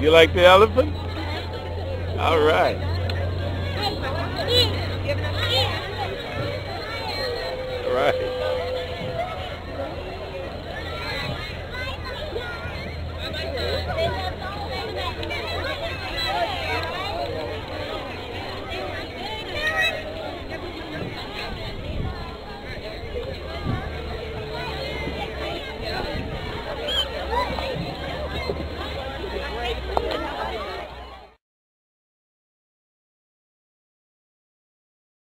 You like the elephant? All right. All right.